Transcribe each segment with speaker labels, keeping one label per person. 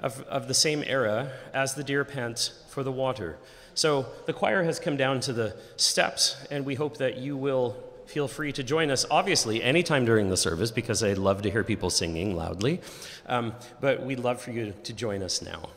Speaker 1: of, of the same era as the deer pant for the water. So the choir has come down to the steps, and we hope that you will feel free to join us, obviously, anytime during the service, because I love to hear people singing loudly. Um, but we'd love for you to join us now.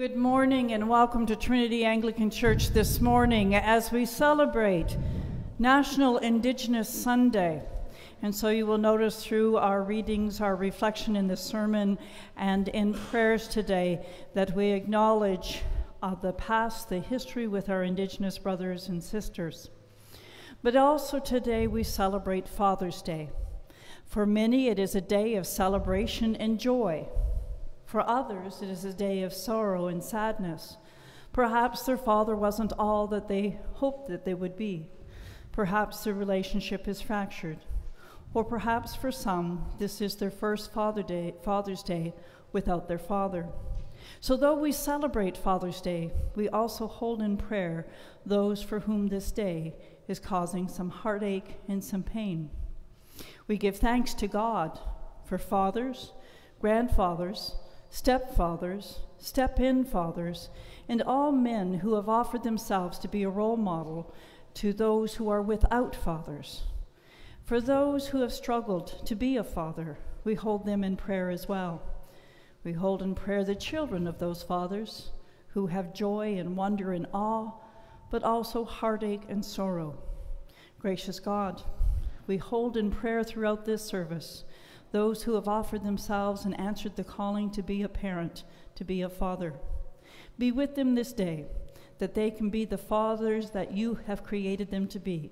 Speaker 2: Good morning and welcome to Trinity Anglican Church this morning as we celebrate National Indigenous Sunday. And so you will notice through our readings, our reflection in the sermon, and in prayers today that we acknowledge uh, the past, the history with our Indigenous brothers and sisters. But also today we celebrate Father's Day. For many, it is a day of celebration and joy. For others, it is a day of sorrow and sadness. Perhaps their father wasn't all that they hoped that they would be. Perhaps their relationship is fractured. Or perhaps for some, this is their first Father Day, Father's Day without their father. So, though we celebrate Father's Day, we also hold in prayer those for whom this day is causing some heartache and some pain. We give thanks to God for fathers, grandfathers, stepfathers, step in fathers, and all men who have offered themselves to be a role model to those who are without fathers. For those who have struggled to be a father, we hold them in prayer as well. We hold in prayer the children of those fathers who have joy and wonder and awe, but also heartache and sorrow. Gracious God, we hold in prayer throughout this service those who have offered themselves and answered the calling to be a parent, to be a father. Be with them this day, that they can be the fathers that you have created them to be.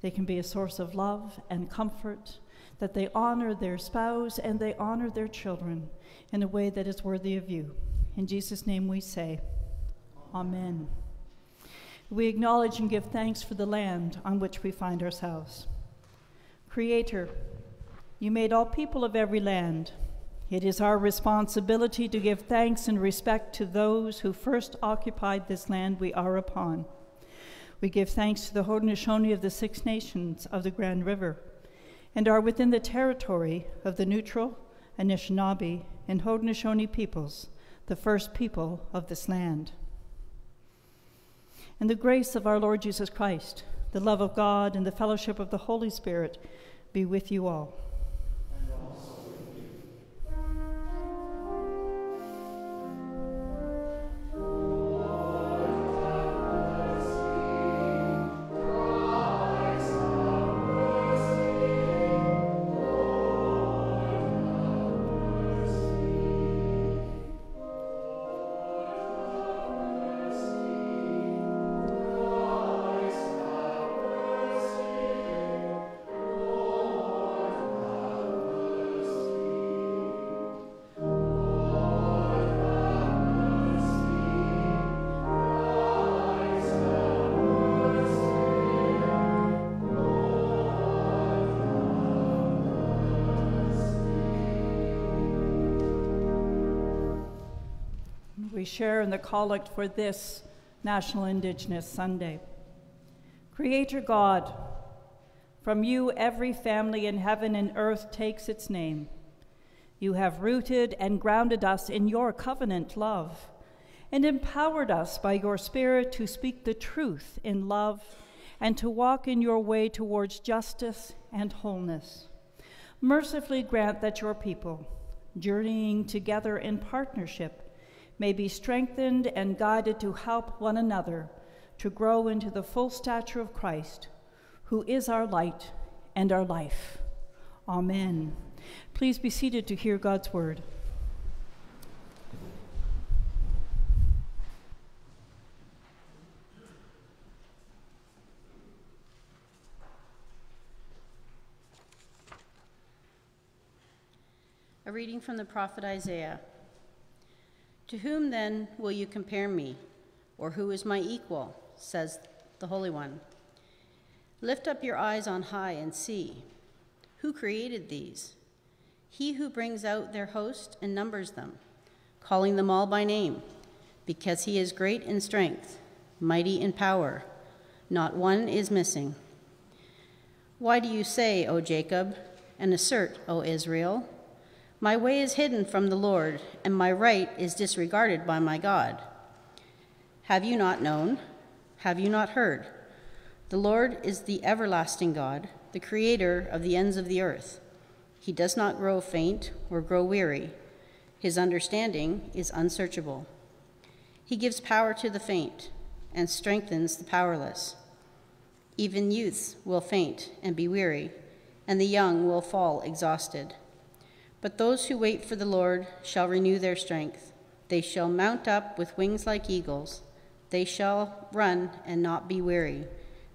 Speaker 2: They can be a source of love and comfort, that they honor their spouse and they honor their children in a way that is worthy of you. In Jesus' name we say, Amen. We acknowledge and give thanks for the land on which we find ourselves. Creator, you made all people of every land. It is our responsibility to give thanks and respect to those who first occupied this land we are upon. We give thanks to the Haudenosaunee of the Six Nations of the Grand River and are within the territory of the neutral Anishinaabe and Haudenosaunee peoples, the first people of this land. And the grace of our Lord Jesus Christ, the love of God, and the fellowship of the Holy Spirit be with you all. The collect for this National Indigenous Sunday. Creator God, from you every family in heaven and earth takes its name. You have rooted and grounded us in your covenant love and empowered us by your Spirit to speak the truth in love and to walk in your way towards justice and wholeness. Mercifully grant that your people, journeying together in partnership, may be strengthened and guided to help one another to grow into the full stature of Christ, who is our light and our life. Amen. Please be seated to hear God's word.
Speaker 3: A reading from the prophet Isaiah. To whom then will you compare me, or who is my equal? says the Holy One. Lift up your eyes on high and see. Who created these? He who brings out their host and numbers them, calling them all by name, because he is great in strength, mighty in power. Not one is missing. Why do you say, O Jacob, and assert, O Israel? My way is hidden from the Lord, and my right is disregarded by my God. Have you not known? Have you not heard? The Lord is the everlasting God, the creator of the ends of the earth. He does not grow faint or grow weary. His understanding is unsearchable.
Speaker 4: He gives power to the faint and strengthens the powerless. Even youths will faint and be weary, and the young will fall exhausted. But those who wait for the Lord shall renew their strength. They shall mount up with wings like eagles. They shall run and not be weary.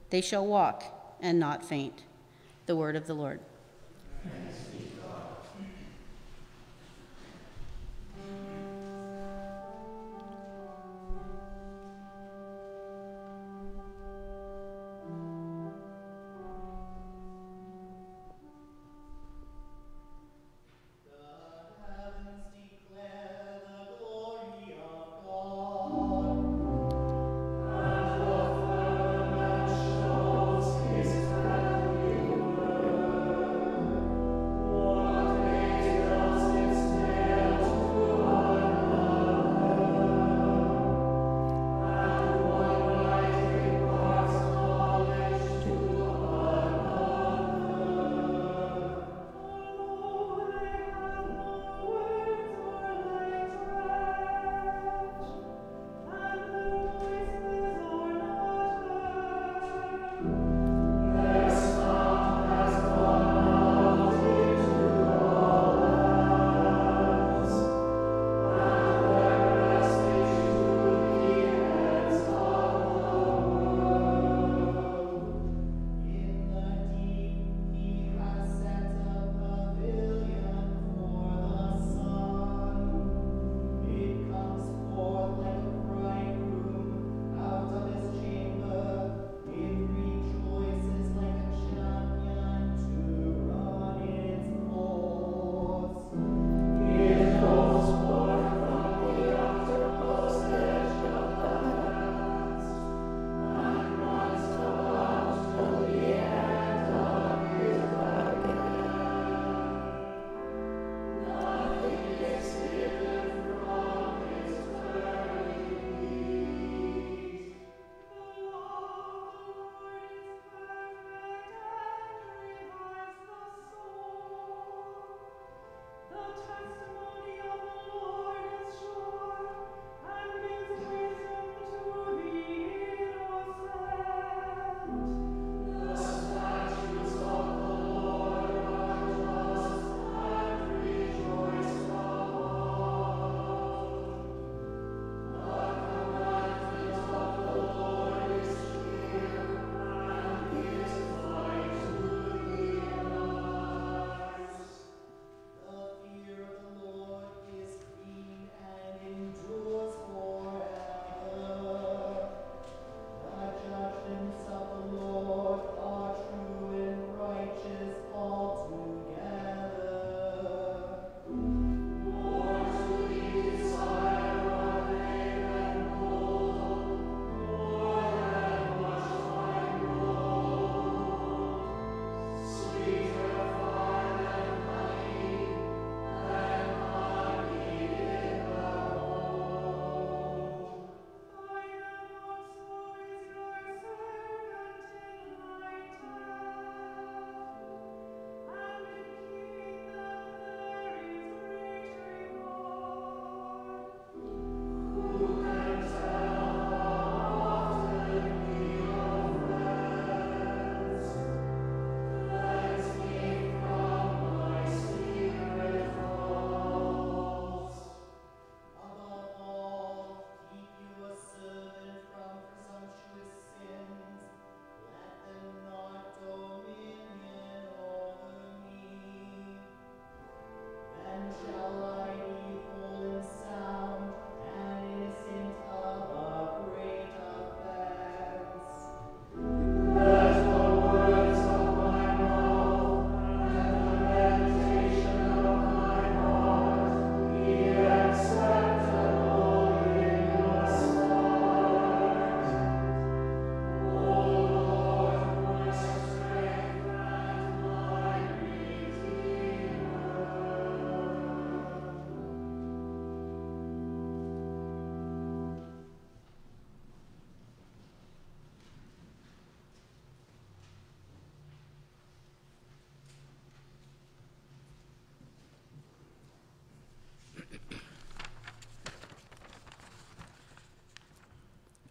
Speaker 4: They shall walk and not faint. The word of the Lord.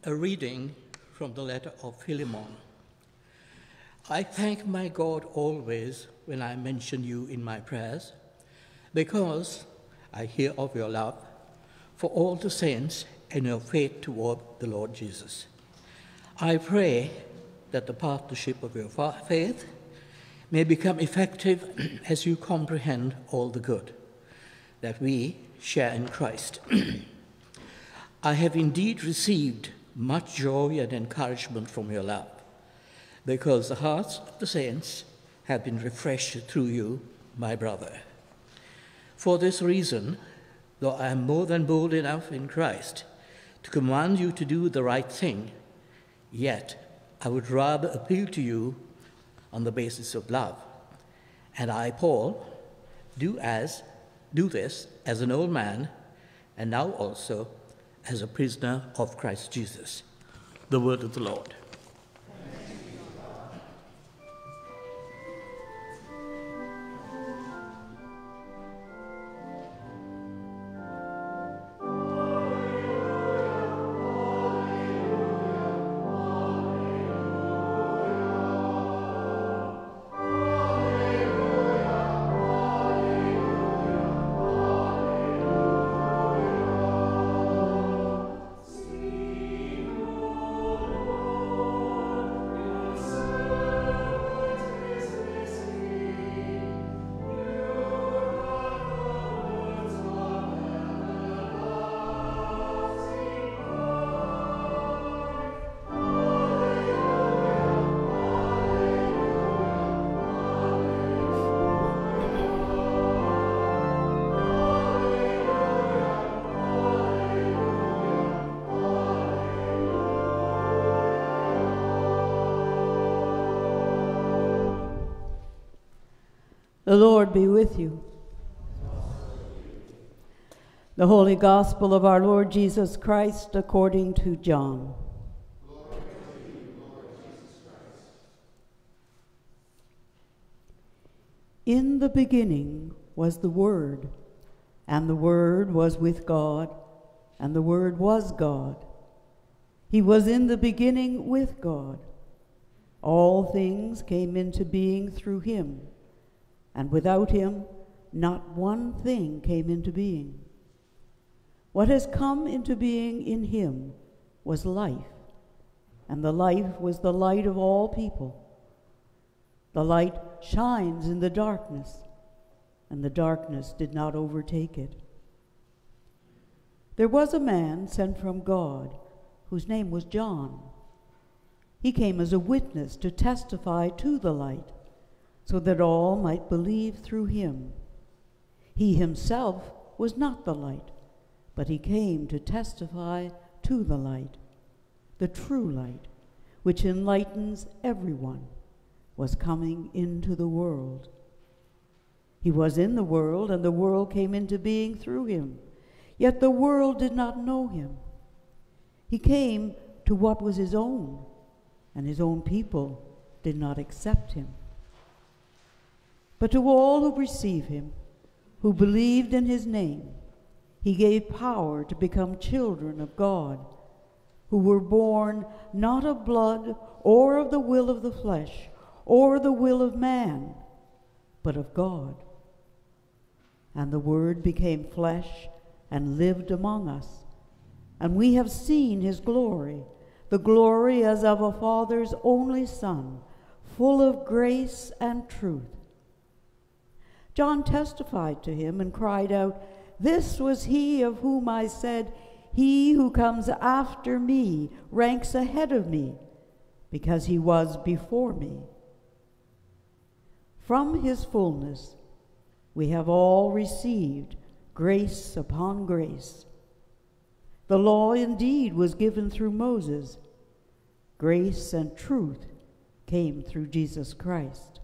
Speaker 5: A reading from the letter of Philemon. I thank my God always when I mention you in my prayers, because I hear of your love for all the saints and your faith toward the Lord Jesus. I pray that the partnership of your faith may become effective as you comprehend all the good that we share in Christ. I have indeed received much joy and encouragement from your love, because the hearts of the saints have been refreshed through you, my brother. For this reason, though I am more than bold enough in Christ to command you to do the right thing, yet I would rather appeal to you on the basis of love. And I, Paul, do as do this as an old man, and now also as a prisoner of Christ Jesus. The word of the Lord.
Speaker 6: The Lord be with you. The Holy Gospel of our Lord Jesus Christ according to John. In the beginning was the Word, and the Word was with God, and the Word was God. He was in the beginning with God. All things came into being through him and without him, not one thing came into being. What has come into being in him was life, and the life was the light of all people. The light shines in the darkness, and the darkness did not overtake it. There was a man sent from God whose name was John. He came as a witness to testify to the light so that all might believe through him. He himself was not the light, but he came to testify to the light. The true light, which enlightens everyone, was coming into the world. He was in the world, and the world came into being through him. Yet the world did not know him. He came to what was his own, and his own people did not accept him. But to all who receive him, who believed in his name, he gave power to become children of God, who were born not of blood or of the will of the flesh or the will of man, but of God. And the Word became flesh and lived among us. And we have seen his glory, the glory as of a Father's only Son, full of grace and truth. John testified to him and cried out, This was he of whom I said, He who comes after me ranks ahead of me, because he was before me. From his fullness we have all received grace upon grace. The law indeed was given through Moses, grace and truth came through Jesus Christ.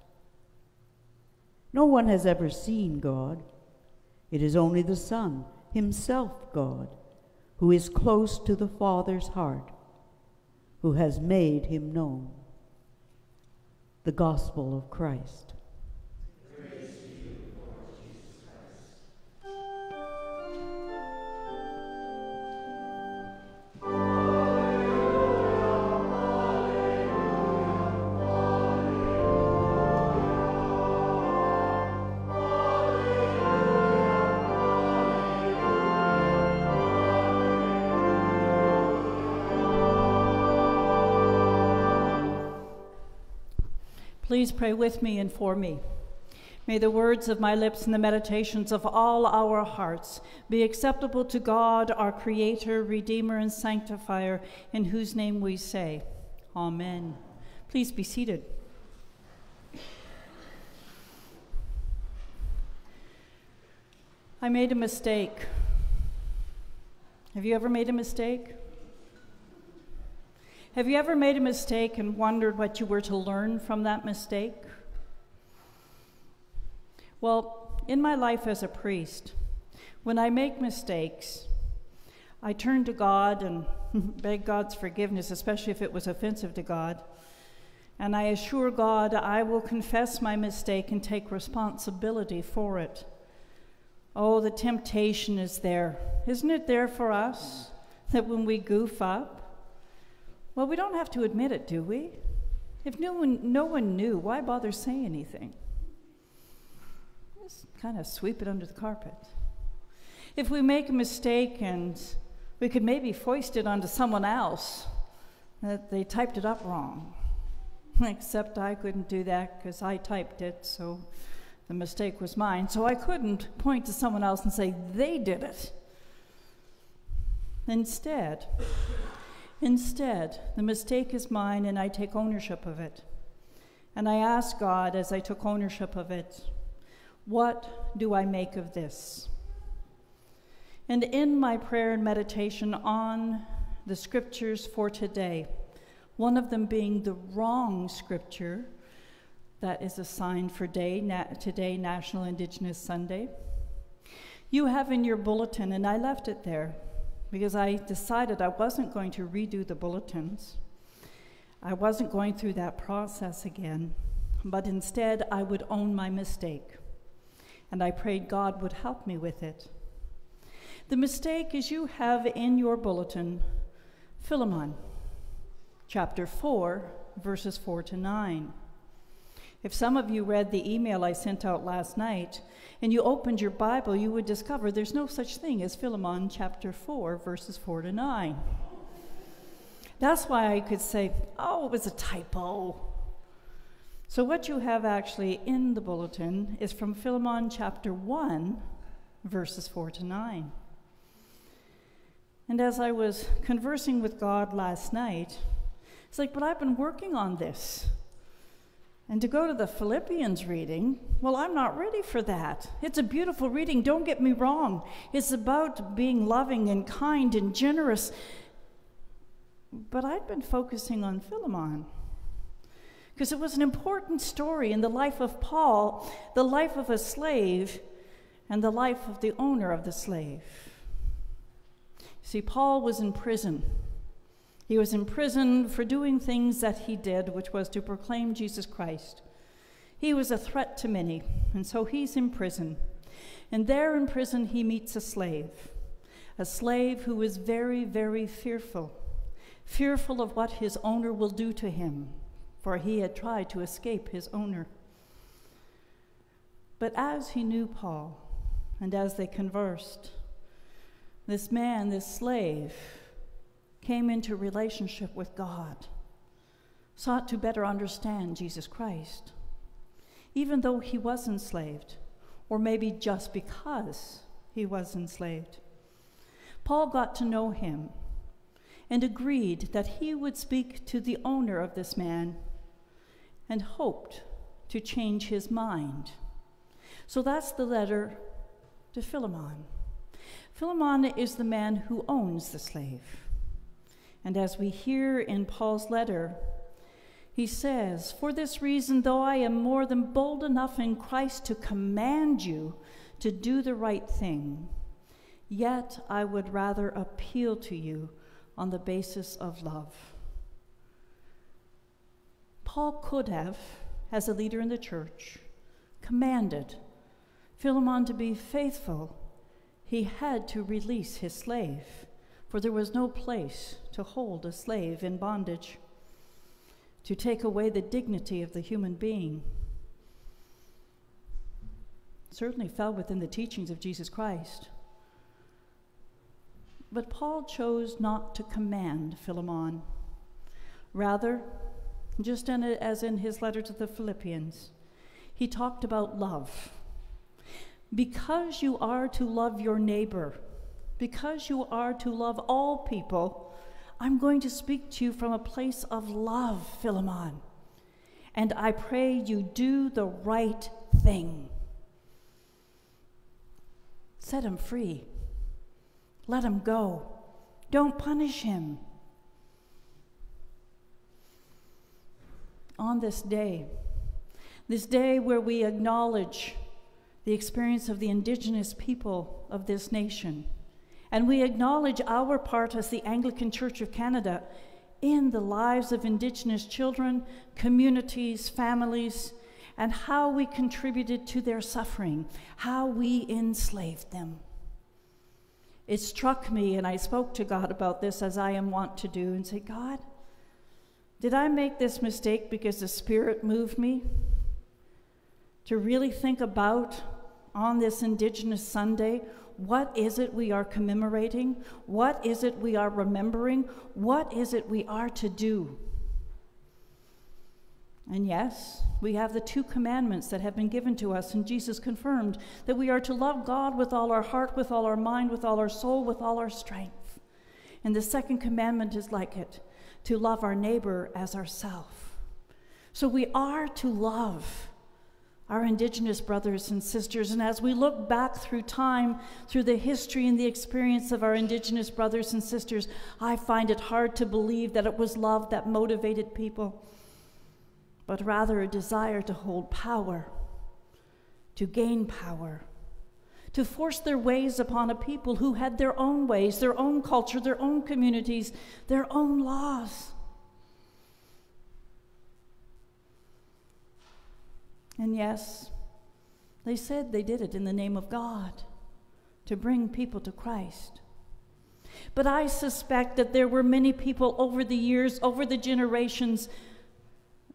Speaker 6: No one has ever seen God. It is only the Son, Himself God, who is close to the Father's heart, who has made Him known. The Gospel of Christ.
Speaker 2: Please pray with me and for me. May the words of my lips and the meditations of all our hearts be acceptable to God, our Creator, Redeemer, and Sanctifier, in whose name we say, Amen. Please be seated. I made a mistake. Have you ever made a mistake? Have you ever made a mistake and wondered what you were to learn from that mistake? Well, in my life as a priest, when I make mistakes, I turn to God and beg God's forgiveness, especially if it was offensive to God. And I assure God I will confess my mistake and take responsibility for it. Oh, the temptation is there. Isn't it there for us that when we goof up, well, we don't have to admit it, do we? If no one, no one knew, why bother saying anything? Just kind of sweep it under the carpet. If we make a mistake and we could maybe foist it onto someone else that they typed it up wrong, except I couldn't do that because I typed it, so the mistake was mine, so I couldn't point to someone else and say, they did it. Instead, instead, the mistake is mine and I take ownership of it. And I ask God as I took ownership of it, what do I make of this? And in my prayer and meditation on the scriptures for today, one of them being the wrong scripture, that is assigned for day, na- today, National Indigenous Sunday. You have in your bulletin, and I left it there because I decided I wasn't going to redo the bulletins. I wasn't going through that process again, but instead I would own my mistake. And I prayed God would help me with it. The mistake is you have in your bulletin Philemon, chapter 4, verses 4 to 9. If some of you read the email I sent out last night and you opened your Bible, you would discover there's no such thing as Philemon chapter 4, verses 4 to 9. That's why I could say, oh, it was a typo. So, what you have actually in the bulletin is from Philemon chapter 1, verses 4 to 9. And as I was conversing with God last night, it's like, but I've been working on this. And to go to the Philippians reading, well, I'm not ready for that. It's a beautiful reading, don't get me wrong. It's about being loving and kind and generous. But I'd been focusing on Philemon because it was an important story in the life of Paul, the life of a slave, and the life of the owner of the slave. See, Paul was in prison. He was imprisoned for doing things that he did, which was to proclaim Jesus Christ. He was a threat to many, and so he's in prison. And there in prison, he meets a slave, a slave who is very, very fearful, fearful of what his owner will do to him, for he had tried to escape his owner. But as he knew Paul, and as they conversed, this man, this slave, came into relationship with God, sought to better understand Jesus Christ, even though he was enslaved, or maybe just because he was enslaved. Paul got to know him and agreed that he would speak to the owner of this man and hoped to change his mind. So that's the letter to Philemon. Philemon is the man who owns the slave. And as we hear in Paul's letter, he says, For this reason, though I am more than bold enough in Christ to command you to do the right thing, yet I would rather appeal to you on the basis of love. Paul could have, as a leader in the church, commanded Philemon to be faithful. He had to release his slave for there was no place to hold a slave in bondage, to take away the dignity of the human being. certainly fell within the teachings of Jesus Christ. But Paul chose not to command Philemon. Rather, just in as in his letter to the Philippians. He talked about love. Because you are to love your neighbor, because you are to love all people, I'm going to speak to you from a place of love, Philemon. And I pray you do the right thing. Set him free. Let him go. Don't punish him. On this day, this day where we acknowledge the experience of the indigenous people of this nation, and we acknowledge our part as the Anglican Church of Canada in the lives of Indigenous children, communities, families, and how we contributed to their suffering, how we enslaved them. It struck me, and I spoke to God about this as I am wont to do, and say, God, did I make this mistake because the Spirit moved me to really think about on this Indigenous Sunday what is it we are commemorating? What is it we are remembering? What is it we are to do? And yes, we have the two commandments that have been given to us, and Jesus confirmed that we are to love God with all our heart, with all our mind, with all our soul, with all our strength. And the second commandment is like it to love our neighbor as ourself. So we are to love our Indigenous brothers and sisters. And as we look back through time, through the history and the experience of our Indigenous brothers and sisters, I find it hard to believe that it was love that motivated people, but rather a desire to hold power, to gain power, to force their ways upon a people who had their own ways, their own culture, their own communities, their own laws. And yes, they said they did it in the name of God to bring people to Christ. But I suspect that there were many people over the years, over the generations,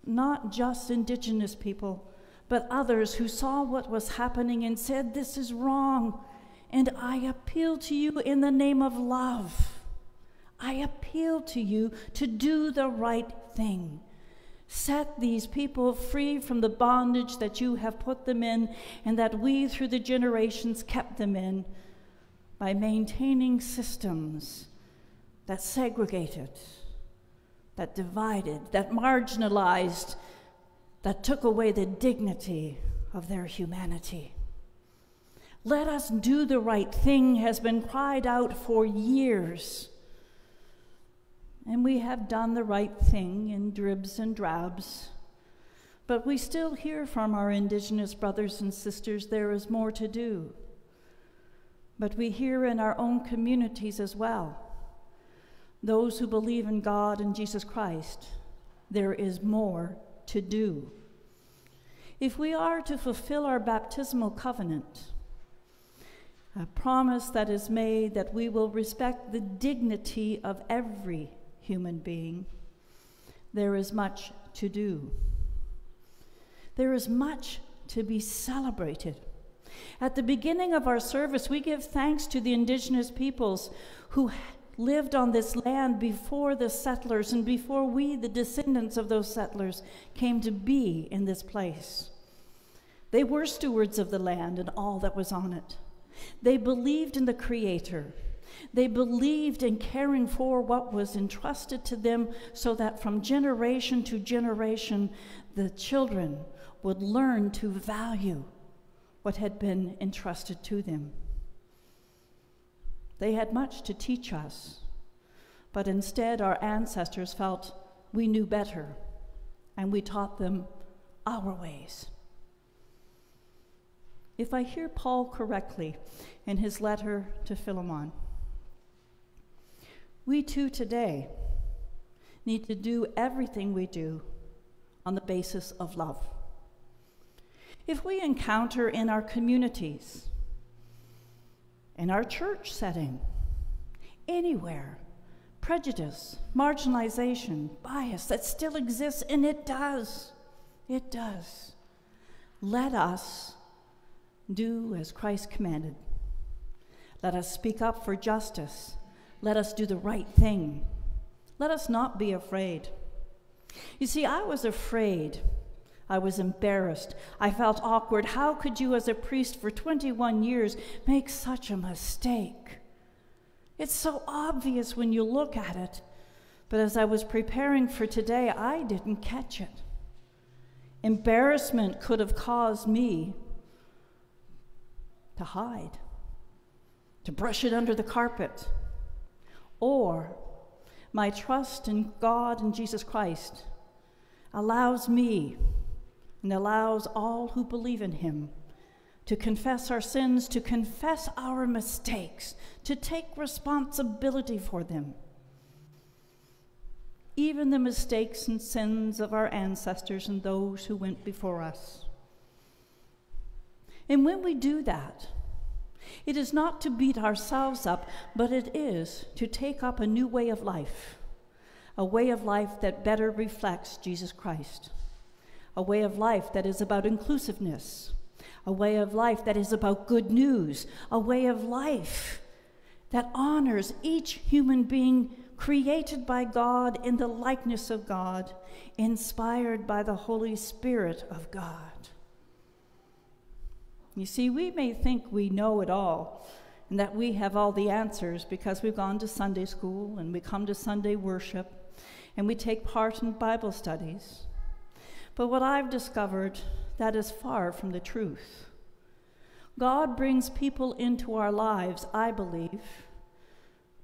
Speaker 2: not just indigenous people, but others who saw what was happening and said, This is wrong. And I appeal to you in the name of love. I appeal to you to do the right thing. Set these people free from the bondage that you have put them in and that we, through the generations, kept them in by maintaining systems that segregated, that divided, that marginalized, that took away the dignity of their humanity. Let us do the right thing has been cried out for years. And we have done the right thing in dribs and drabs. But we still hear from our Indigenous brothers and sisters there is more to do. But we hear in our own communities as well, those who believe in God and Jesus Christ, there is more to do. If we are to fulfill our baptismal covenant, a promise that is made that we will respect the dignity of every human being. There is much to do. There is much to be celebrated. At the beginning of our service, we give thanks to the indigenous peoples who lived on this land before the settlers and before we, the descendants of those settlers, came to be in this place. They were stewards of the land and all that was on it. They believed in the Creator. They believed in caring for what was entrusted to them so that from generation to generation, the children would learn to value what had been entrusted to them. They had much to teach us, but instead, our ancestors felt we knew better, and we taught them our ways. If I hear Paul correctly in his letter to Philemon, we too today need to do everything we do on the basis of love. If we encounter in our communities, in our church setting, anywhere, prejudice, marginalization, bias that still exists, and it does, it does, let us do as Christ commanded. Let us speak up for justice let us do the right thing. Let us not be afraid. You see, I was afraid. I was embarrassed. I felt awkward. How could you, as a priest for 21 years, make such a mistake? It's so obvious when you look at it. But as I was preparing for today, I didn't catch it. Embarrassment could have caused me to hide, to brush it under the carpet, or my trust in God and Jesus Christ allows me and allows all who believe in Him to confess our sins, to confess our mistakes, to take responsibility for them. Even the mistakes and sins of our ancestors and those who went before us. And when we do that, it is not to beat ourselves up, but it is to take up a new way of life, a way of life that better reflects Jesus Christ, a way of life that is about inclusiveness, a way of life that is about good news, a way of life that honors each human being created by God in the likeness of God, inspired by the Holy Spirit of God. You see, we may think we know it all and that we have all the answers because we've gone to Sunday school and we come to Sunday worship and we take part in Bible studies. But what I've discovered, that is far from the truth. God brings people into our lives, I believe,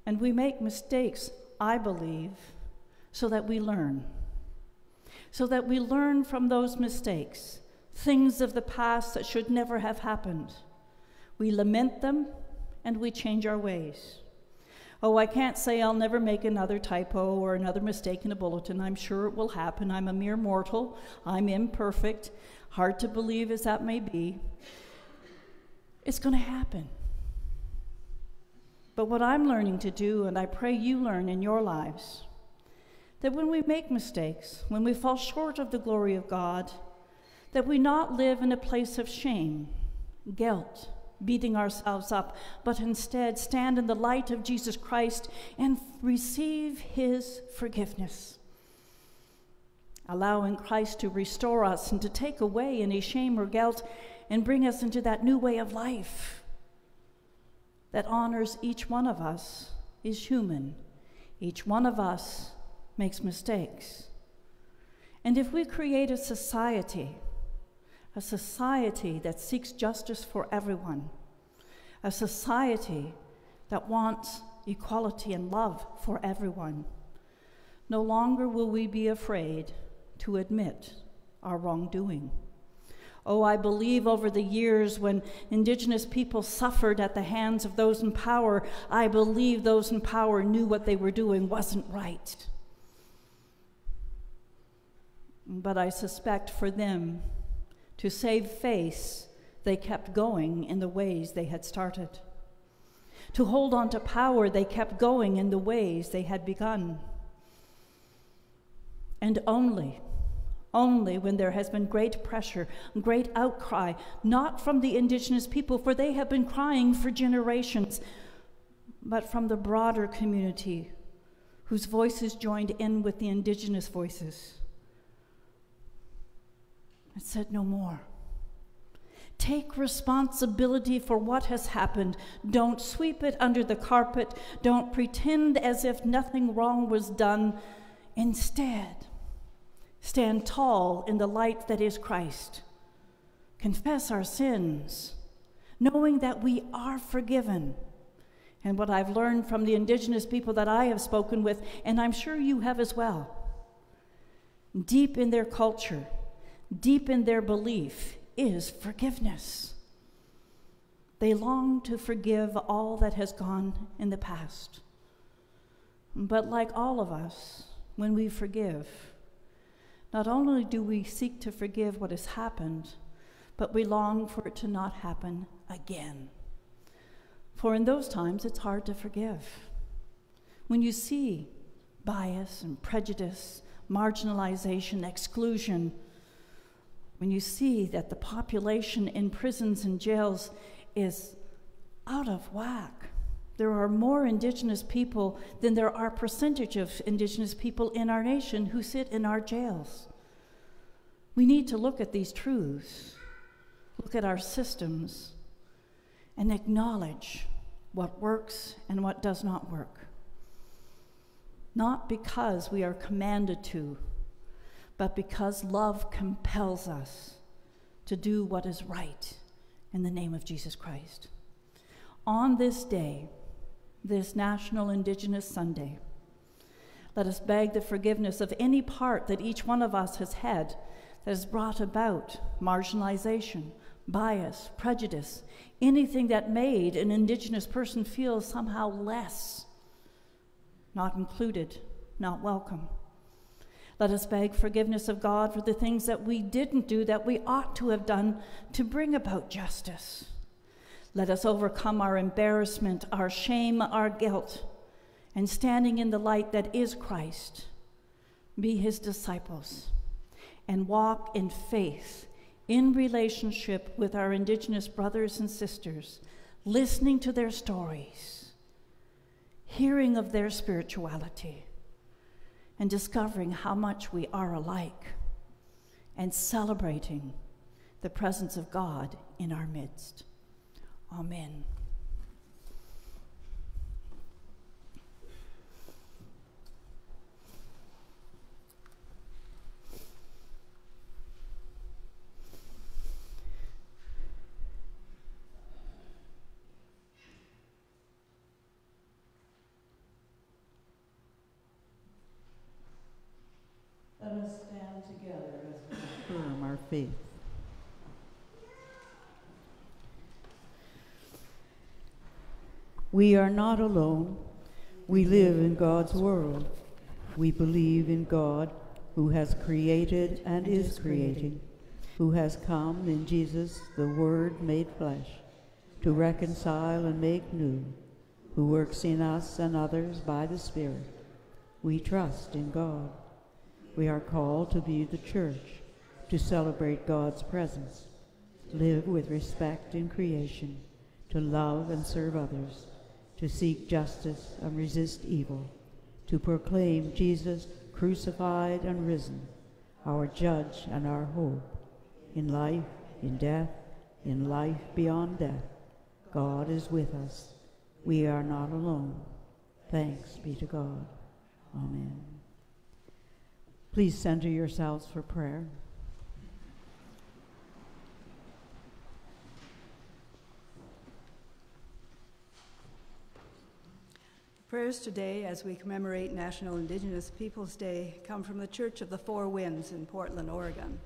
Speaker 2: and we make mistakes, I believe, so that we learn. So that we learn from those mistakes things of the past that should never have happened. We lament them and we change our ways. Oh, I can't say I'll never make another typo or another mistake in a bulletin. I'm sure it will happen. I'm a mere mortal. I'm imperfect. Hard to believe as that may be. It's going to happen. But what I'm learning to do, and I pray you learn in your lives, that when we make mistakes, when we fall short of the glory of God, that we not live in a place of shame, guilt, beating ourselves up, but instead stand in the light of Jesus Christ and receive his forgiveness. Allowing Christ to restore us and to take away any shame or guilt and bring us into that new way of life that honors each one of us is human. Each one of us makes mistakes. And if we create a society a society that seeks justice for everyone, a society that wants equality and love for everyone. No longer will we be afraid to admit our wrongdoing. Oh, I believe over the years when Indigenous people suffered at the hands of those in power, I believe those in power knew what they were doing wasn't right. But I suspect for them, to save face, they kept going in the ways they had started. To hold on to power, they kept going in the ways they had begun. And only, only when there has been great pressure, great outcry, not from the indigenous people, for they have been crying for generations, but from the broader community whose voices joined in with the indigenous voices and said, No more. Take responsibility for what has happened. Don't sweep it under the carpet. Don't pretend as if nothing wrong was done. Instead, stand tall in the light that is Christ. Confess our sins, knowing that we are forgiven. And what I've learned from the indigenous people that I have spoken with, and I'm sure you have as well, deep in their culture, deep in their belief is forgiveness. They long to forgive all that has gone in the past. But like all of us, when we forgive, not only do we seek to forgive what has happened, but we long for it to not happen again. For in those times, it's hard to forgive. When you see bias and prejudice, marginalization, exclusion, when you see that the population in prisons and jails is out of whack, There are more Indigenous people than there are percentage of Indigenous people in our nation who sit in our jails. We need to look at these truths, look at our systems, and acknowledge what works and what does not work. Not because we are commanded to, but because love compels us to do what is right in the name of Jesus Christ. On this day, this National Indigenous Sunday. Let us beg the forgiveness of any part that each one of us has had that has brought about marginalization, bias, prejudice, anything that made an Indigenous person feel somehow less, not included, not welcome. Let us beg forgiveness of God for the things that we didn't do that we ought to have done to bring about justice. Let us overcome our embarrassment, our shame, our guilt, and standing in the light that is Christ, be his disciples and walk in faith, in relationship with our Indigenous brothers and sisters, listening to their stories, hearing of their spirituality, and discovering how much we are alike, and celebrating the presence of God in our midst. Amen.
Speaker 6: Let us stand together as we affirm our faith. We are not alone. We live in God's world. We believe in God who has created and is creating, who has come in Jesus, the Word made flesh, to reconcile and make new, who works in us and others by the Spirit. We trust in God. We are called to be the church, to celebrate God's presence, live with respect in creation, to love and serve others to seek justice and resist evil, to proclaim Jesus crucified and risen, our judge and our hope. In life, in death, in life beyond death, God is with us. We are not alone. Thanks be to God. Amen. Please center yourselves for prayer.
Speaker 7: The prayers today, as we commemorate National Indigenous Peoples Day, come from the Church of the Four Winds in Portland, Oregon.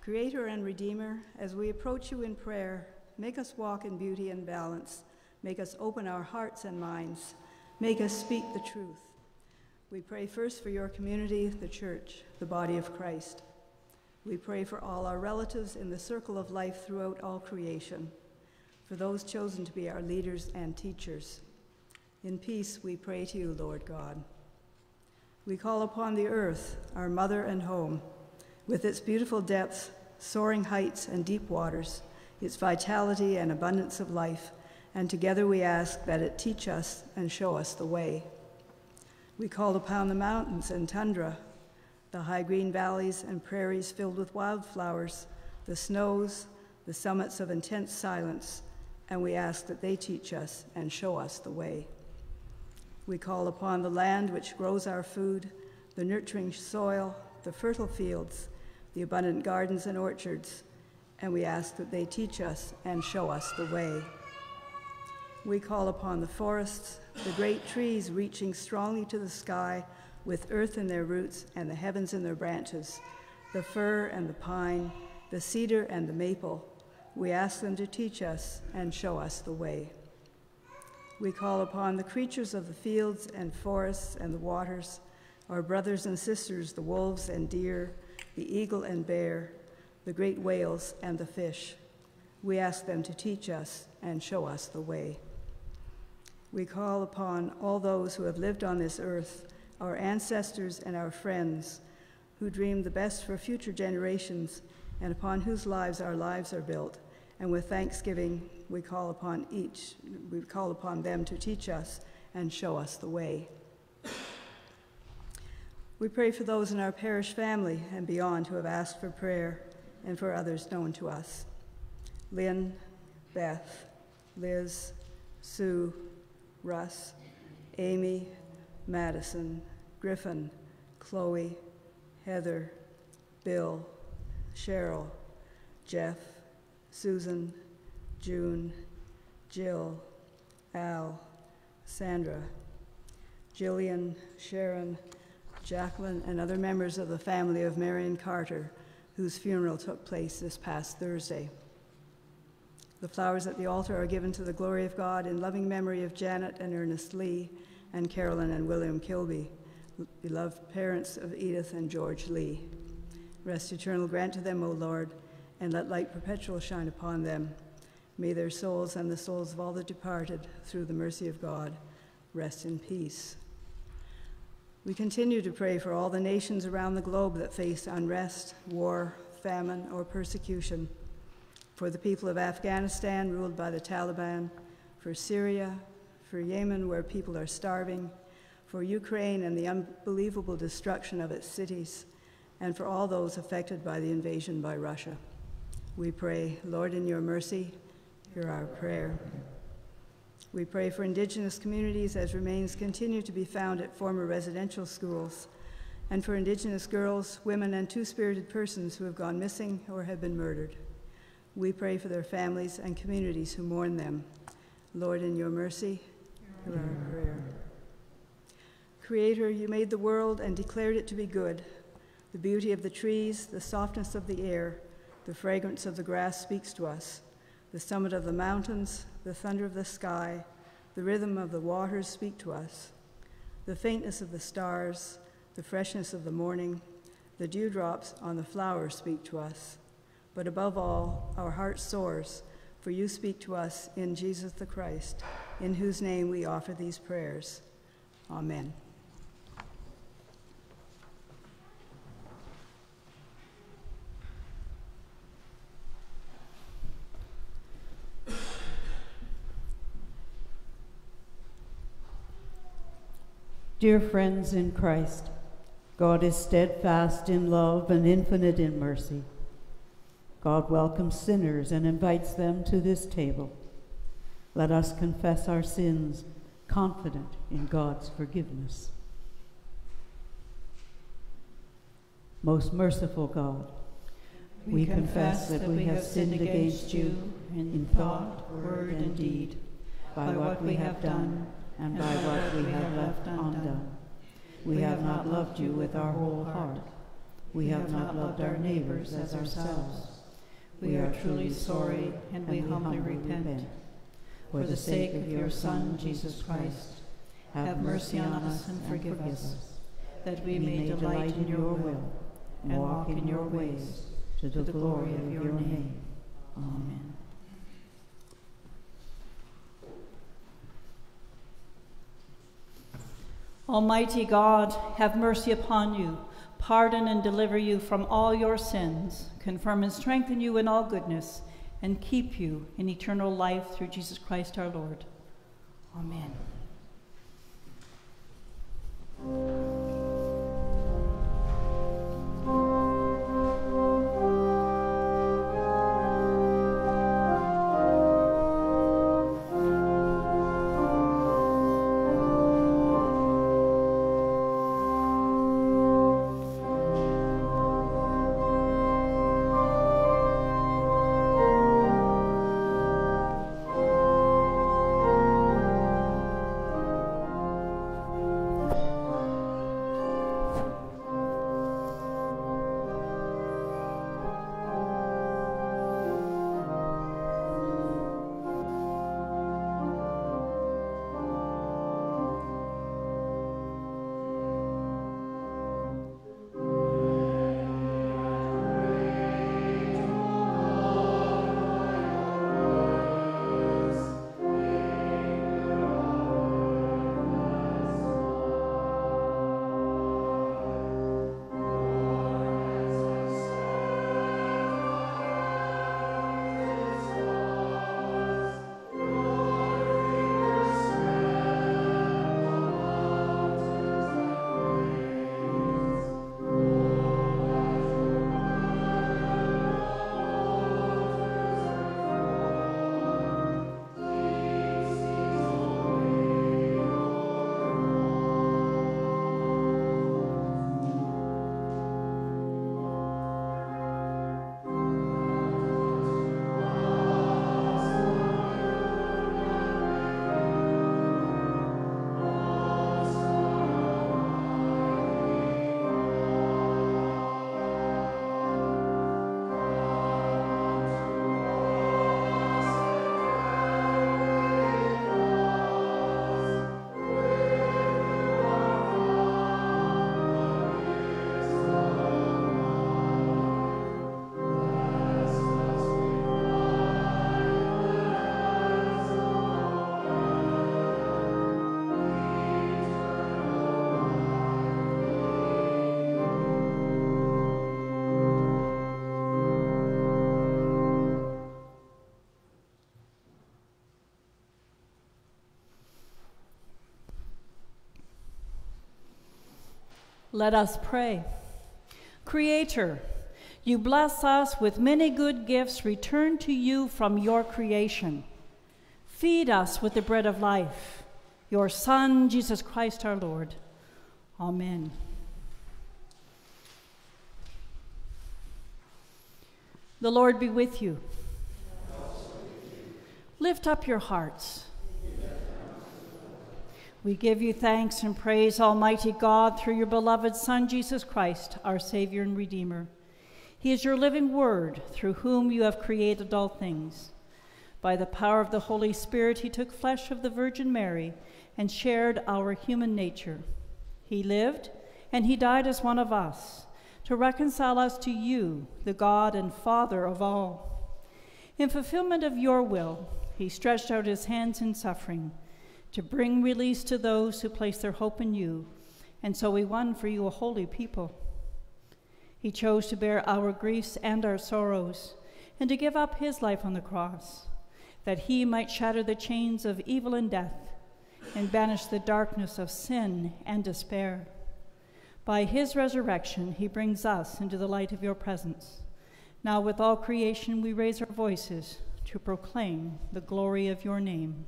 Speaker 7: Creator and Redeemer, as we approach you in prayer, make us walk in beauty and balance. Make us open our hearts and minds. Make us speak the truth. We pray first for your community, the church, the body of Christ. We pray for all our relatives in the circle of life throughout all creation, for those chosen to be our leaders and teachers. In peace, we pray to you, Lord God. We call upon the earth, our mother and home, with its beautiful depths, soaring heights, and deep waters, its vitality and abundance of life, and together we ask that it teach us and show us the way. We call upon the mountains and tundra, the high green valleys and prairies filled with wildflowers, the snows, the summits of intense silence, and we ask that they teach us and show us the way. We call upon the land which grows our food, the nurturing soil, the fertile fields, the abundant gardens and orchards, and we ask that they teach us and show us the way. We call upon the forests, the great trees reaching strongly to the sky with earth in their roots and the heavens in their branches, the fir and the pine, the cedar and the maple. We ask them to teach us and show us the way. We call upon the creatures of the fields and forests and the waters, our brothers and sisters, the wolves and deer, the eagle and bear, the great whales and the fish. We ask them to teach us and show us the way. We call upon all those who have lived on this earth, our ancestors and our friends, who dream the best for future generations and upon whose lives our lives are built. And with thanksgiving, we call upon each, we call upon them to teach us and show us the way. We pray for those in our parish family and beyond who have asked for prayer and for others known to us. Lynn, Beth, Liz, Sue, Russ, Amy, Madison, Griffin, Chloe, Heather, Bill, Cheryl, Jeff, Susan, June, Jill, Al, Sandra, Jillian, Sharon, Jacqueline, and other members of the family of Marion Carter, whose funeral took place this past Thursday. The flowers at the altar are given to the glory of God in loving memory of Janet and Ernest Lee and Carolyn and William Kilby, beloved parents of Edith and George Lee. Rest eternal grant to them, O Lord, and let light perpetual shine upon them. May their souls and the souls of all the departed, through the mercy of God, rest in peace. We continue to pray for all the nations around the globe that face unrest, war, famine, or persecution, for the people of Afghanistan ruled by the Taliban, for Syria, for Yemen where people are starving, for Ukraine and the unbelievable destruction of its cities, and for all those affected by the invasion by Russia. We pray, Lord, in your mercy, hear our prayer. We pray for Indigenous communities as remains continue to be found at former residential schools, and for Indigenous girls, women, and two spirited persons who have gone missing or have been murdered. We pray for their families and communities who mourn them. Lord, in your mercy, hear our prayer. Creator, you made the world and declared it to be good. The beauty of the trees, the softness of the air, the fragrance of the grass speaks to us. The summit of the mountains, the thunder of the sky, the rhythm of the waters speak to us. The faintness of the stars, the freshness of the morning, the dewdrops on the flowers speak to us. But above all, our heart soars, for you speak to us in Jesus the Christ, in whose name we offer these prayers. Amen.
Speaker 6: Dear friends in Christ, God is steadfast in love and infinite in mercy. God welcomes sinners and invites them to this table. Let us confess our sins, confident in God's forgiveness. Most merciful God, we, confess that we have sinned against you in thought, word, and deed, by what we have done and by what we have left undone. We have not loved you with our whole heart. We have not loved our neighbors as ourselves. We are truly sorry, and we humbly repent. For the sake of your Son, Jesus Christ, have mercy on us and forgive us, that we may delight in your will and walk in your ways to the glory of your name. Amen.
Speaker 2: Almighty God, have mercy upon you, pardon and deliver you from all your sins, confirm and strengthen you in all goodness, and keep you in eternal life through Jesus Christ our Lord. Amen. Let us pray. Creator, you bless us with many good gifts returned to you from your creation. Feed us with the bread of life, your Son, Jesus Christ our Lord. Amen. The Lord be with you. Lift up your hearts. We give you thanks and praise, Almighty God, through your beloved Son, Jesus Christ, our Savior and Redeemer. He is your living Word, through whom you have created all things. By the power of the Holy Spirit, he took flesh of the Virgin Mary and shared our human nature. He lived and he died as one of us to reconcile us to you, the God and Father of all. In fulfillment of your will, he stretched out his hands in suffering to bring release to those who place their hope in you, and so he won for you a holy people. He chose to bear our griefs and our sorrows, and to give up his life on the cross, that he might shatter the chains of evil and death, and banish the darkness of sin and despair. By his resurrection, he brings us into the light of your presence. Now, with all creation, we raise our voices to proclaim the glory of your name.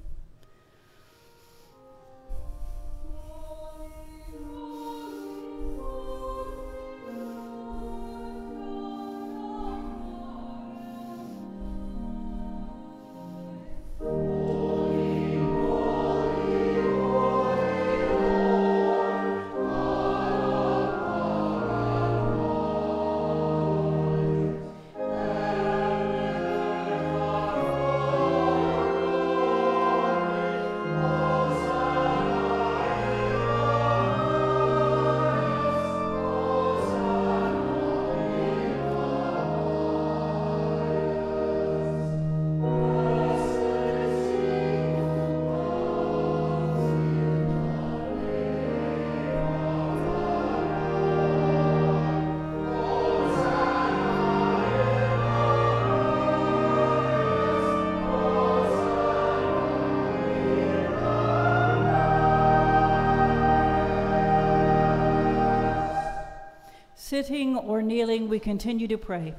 Speaker 2: Sitting or kneeling, we continue to pray.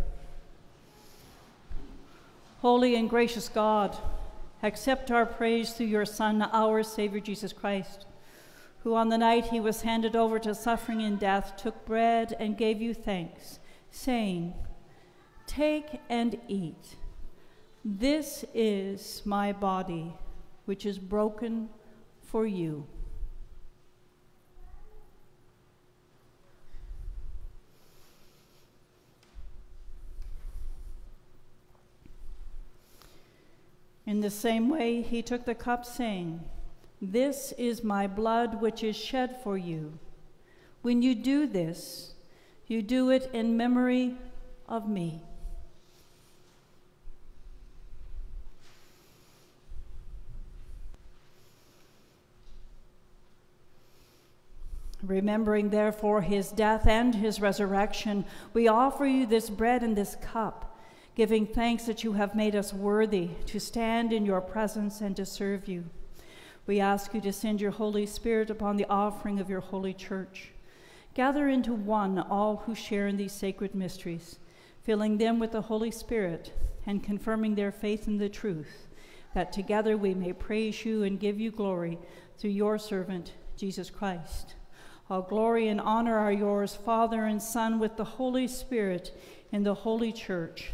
Speaker 2: Holy and gracious God, accept our praise through your Son, our Savior Jesus Christ, who on the night he was handed over to suffering and death took bread and gave you thanks, saying, Take and eat. This is my body, which is broken for you. In the same way, he took the cup, saying, This is my blood which is shed for you. When you do this, you do it in memory of me. Remembering, therefore, his death and his resurrection, we offer you this bread and this cup giving thanks that you have made us worthy to stand in your presence and to serve you. We ask you to send your Holy Spirit upon the offering of your holy church. Gather into one all who share in these sacred mysteries, filling them with the Holy Spirit and confirming their faith in the truth, that together we may praise you and give you glory through your servant, Jesus Christ. All glory and honor are yours, Father and Son, with the Holy Spirit in the holy church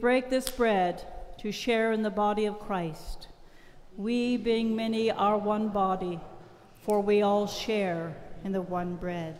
Speaker 2: Break this bread to share in the body of Christ. We, being many, are one body, for we all share in the one bread.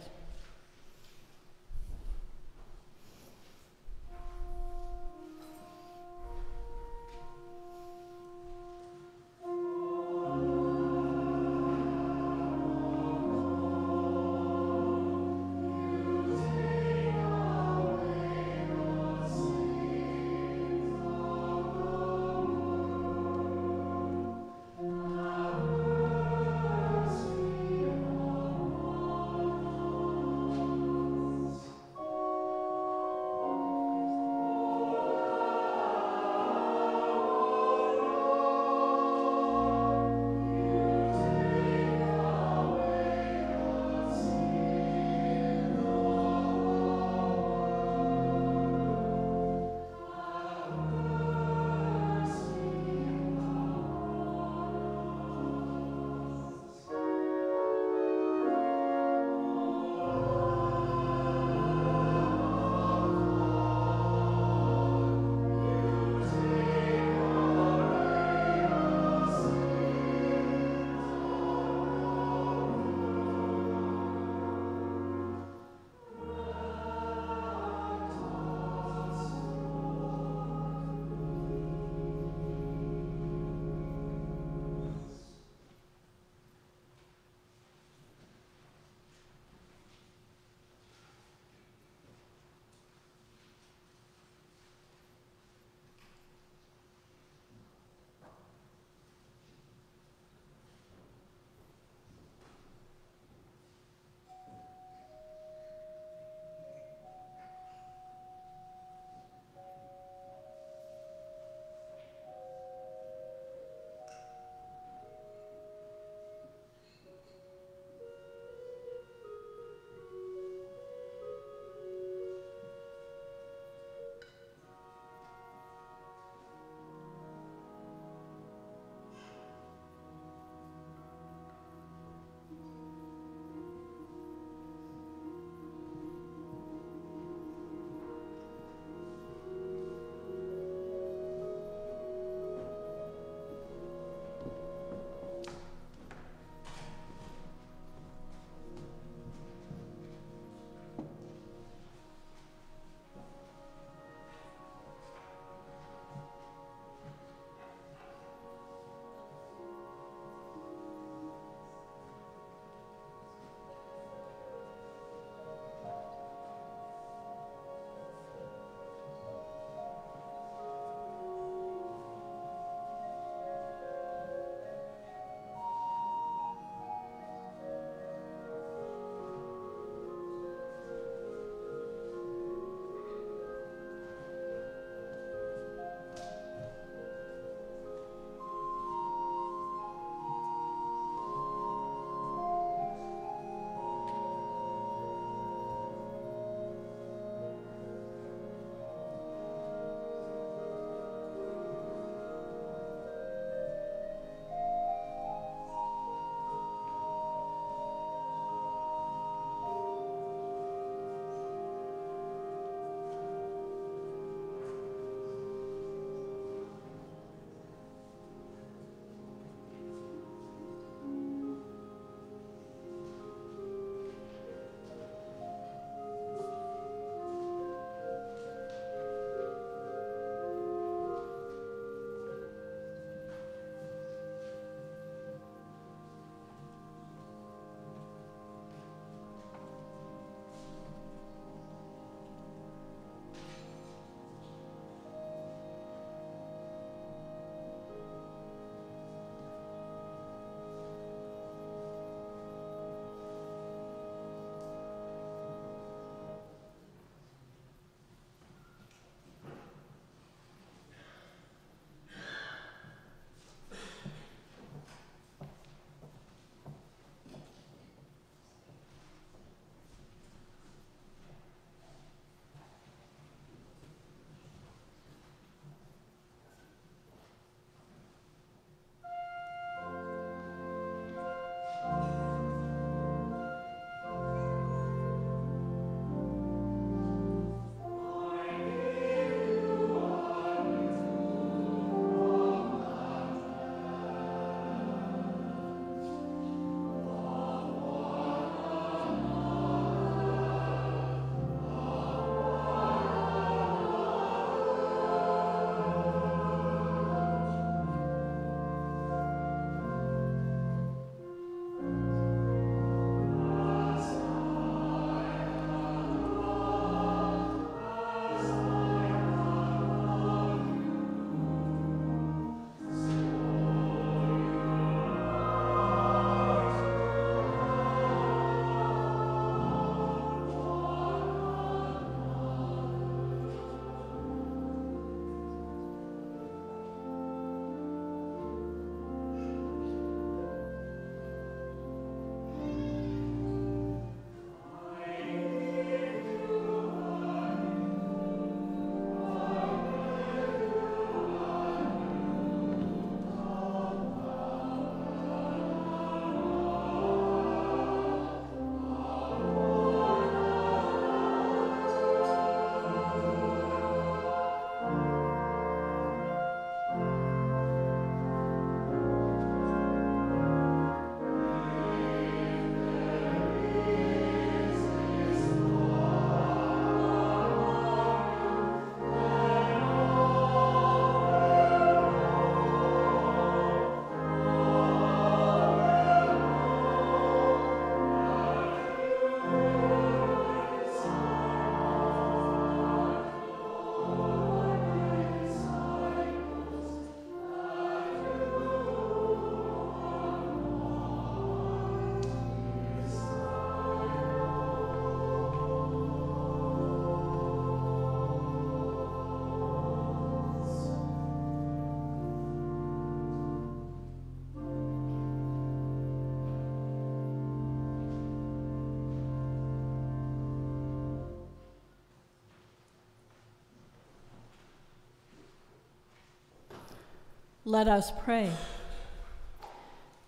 Speaker 2: Let us pray.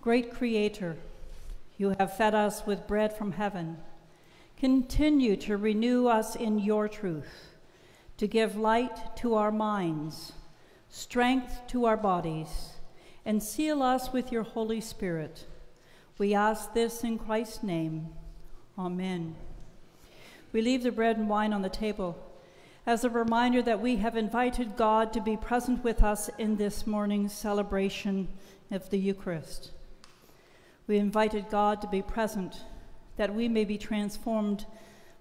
Speaker 2: Great Creator, you have fed us with bread from heaven. Continue to renew us in your truth, to give light to our minds, strength to our bodies, and seal us with your Holy Spirit. We ask this in Christ's name. Amen. We leave the bread and wine on the table as a reminder that we have invited God to be present with us in this morning's celebration of the Eucharist. We invited God to be present that we may be transformed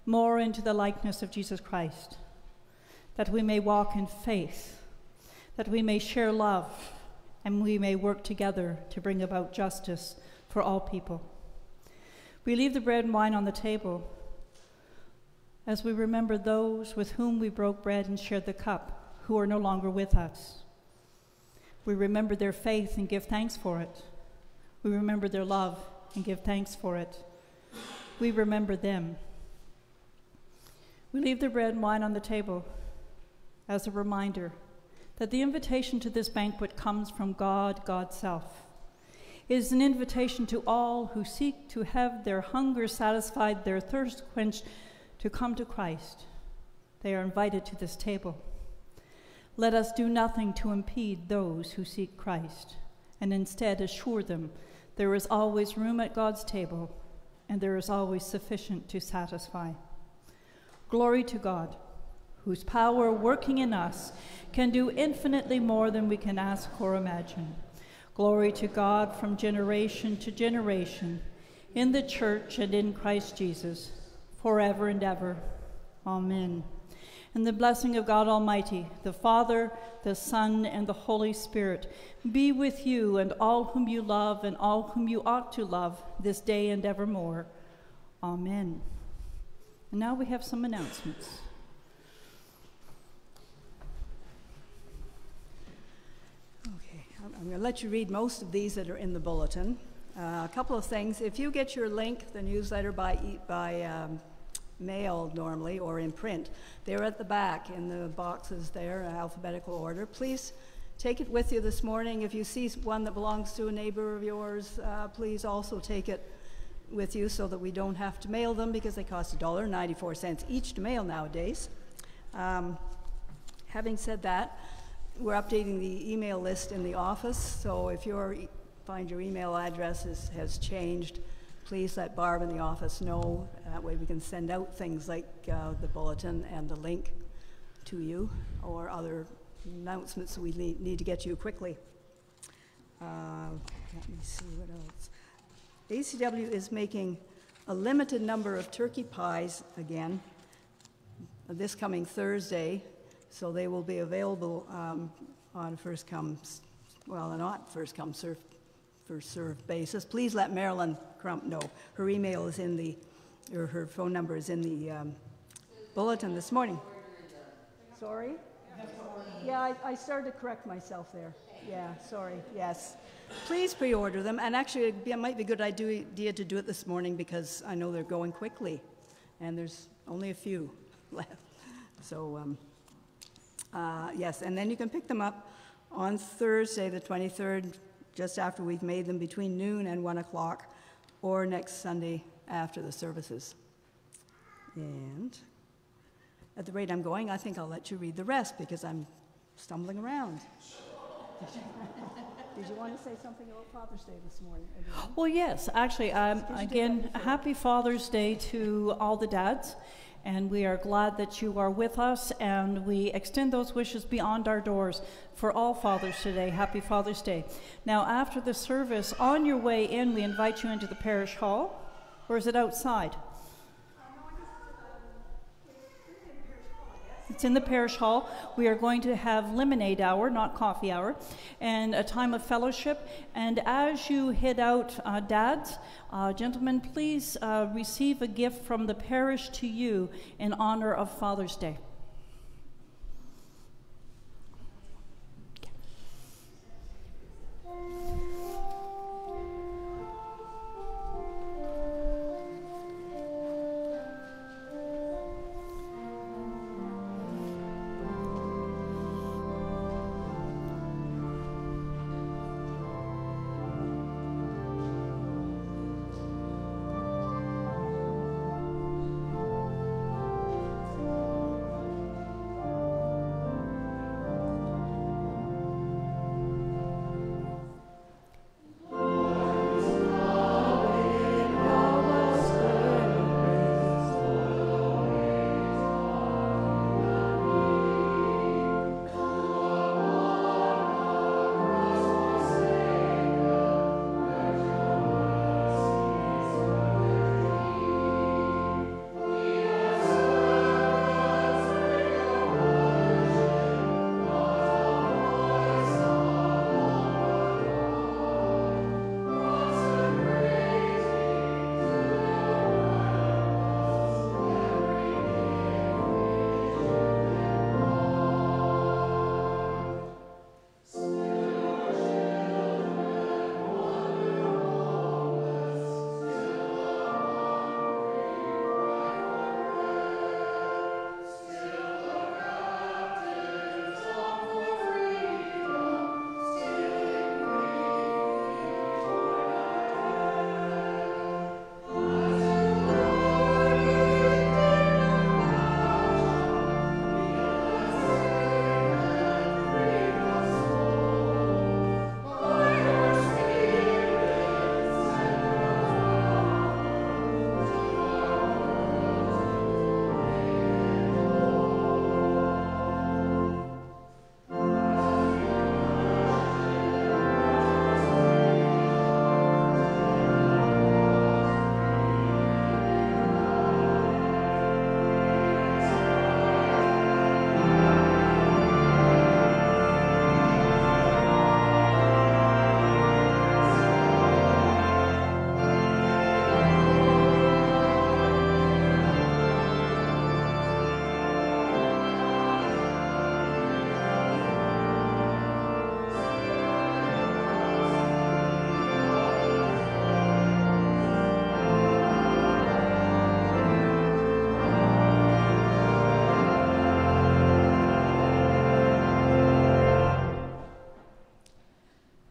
Speaker 2: more into the likeness of Jesus Christ, that we may walk in faith, that we may share love, and we may work together to bring about justice for all people. We leave the bread and wine on the table as we remember those with whom we broke bread and shared the cup who are no longer with us. We remember their faith and give thanks for it. We remember their love and give thanks for it. We remember them. We leave the bread and wine on the table as a reminder that the invitation to this banquet comes from God, God's self. It is an invitation to all who seek to have their hunger satisfied, their thirst quenched, to come to Christ. They are invited to this table. Let us do nothing to impede those who seek Christ, and instead assure them there is always room at God's table, and there is always sufficient to satisfy. Glory to God, whose power working in us can do infinitely more than we can ask or imagine. Glory to God from generation to generation, in the church and in Christ Jesus forever and ever. Amen. And the blessing of God Almighty, the Father, the Son, and the Holy Spirit be with you and all whom you love and all whom you ought to love this day and evermore. Amen. And now we have some announcements.
Speaker 7: Okay, I'm going to let you read most of these that are in the bulletin. Uh, a couple of things. If you get your link, the newsletter by, by um, mail normally or in print. They're at the back in the boxes there, alphabetical order. Please take it with you this morning. If you see one that belongs to a neighbor of yours, uh, please also take it with you so that we don't have to mail them because they cost $1.94 each to mail nowadays. Um, having said that, we're updating the email list in the office, so if you e find your email address has changed, please let Barb in the office know. That way we can send out things like uh, the bulletin and the link to you or other announcements we need, to get you quickly. Uh, let me see what else. ACW is making a limited number of turkey pies again this coming Thursday, so they will be available um, on first come, well, not first come, serve, first served basis. Please let Marilyn Crump know. Her email is in the, or her phone number is in the um, bulletin this morning. Sorry? Yeah, I, I started to correct myself there. Yeah, sorry, yes. Please pre-order them, and actually it might be a good idea to do it this morning because I know they're going quickly, and there's only a few left. So, um, uh, yes, and then you can pick them up on Thursday, the 23rd, just after we've made them between noon and 1 o'clock or next Sunday after the services. And at the rate I'm going, I think I'll let you read the rest because I'm stumbling around. Did you want to say something about Father's Day this morning?
Speaker 2: Well, yes, actually, um, again, happy Father's Day to all the dads. And we are glad that you are with us, and we extend those wishes beyond our doors for all fathers today. Happy Father's Day. Now, after the service, on your way in, we invite you into the parish hall, or is it outside? It's in the parish hall. We are going to have lemonade hour, not coffee hour, and a time of fellowship. And as you head out, uh, dads, uh, gentlemen, please uh, receive a gift from the parish to you in honor of Father's Day.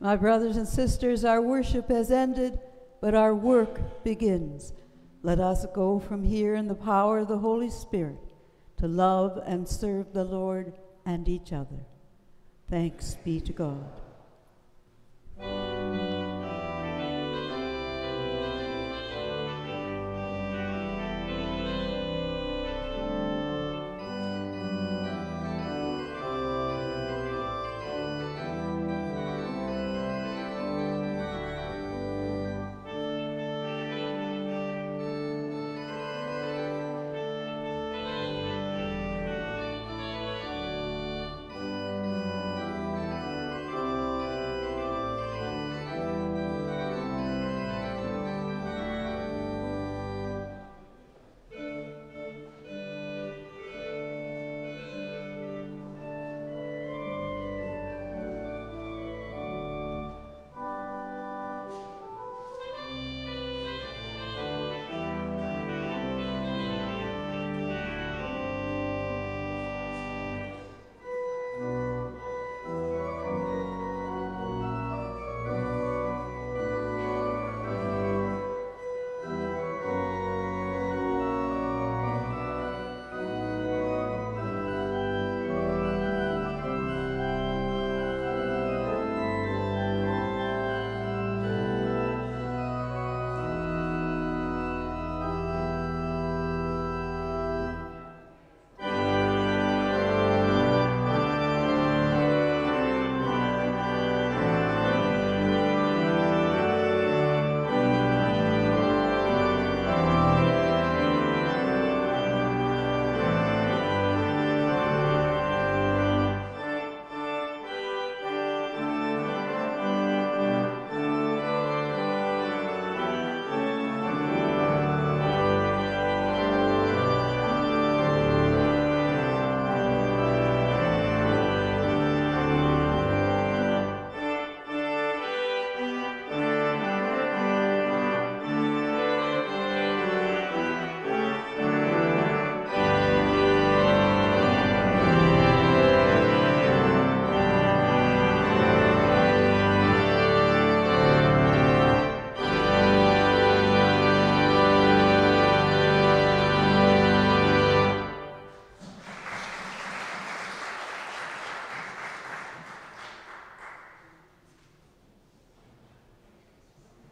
Speaker 6: My brothers and sisters, our worship has ended, but our work begins. Let us go from here in the power of the Holy Spirit to love and serve the Lord and each other. Thanks be to God.